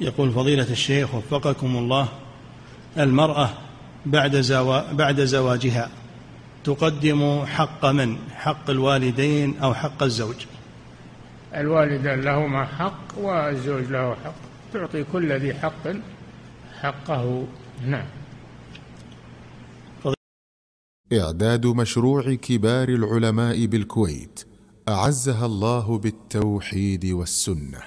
يقول فضيلة الشيخ وفقكم الله المرأة بعد زوا بعد زواجها تقدم حق من؟ حق الوالدين أو حق الزوج؟ الوالدان لهما حق والزوج له حق تعطي كل ذي حق حقه نعم إعداد مشروع كبار العلماء بالكويت أعزها الله بالتوحيد والسنة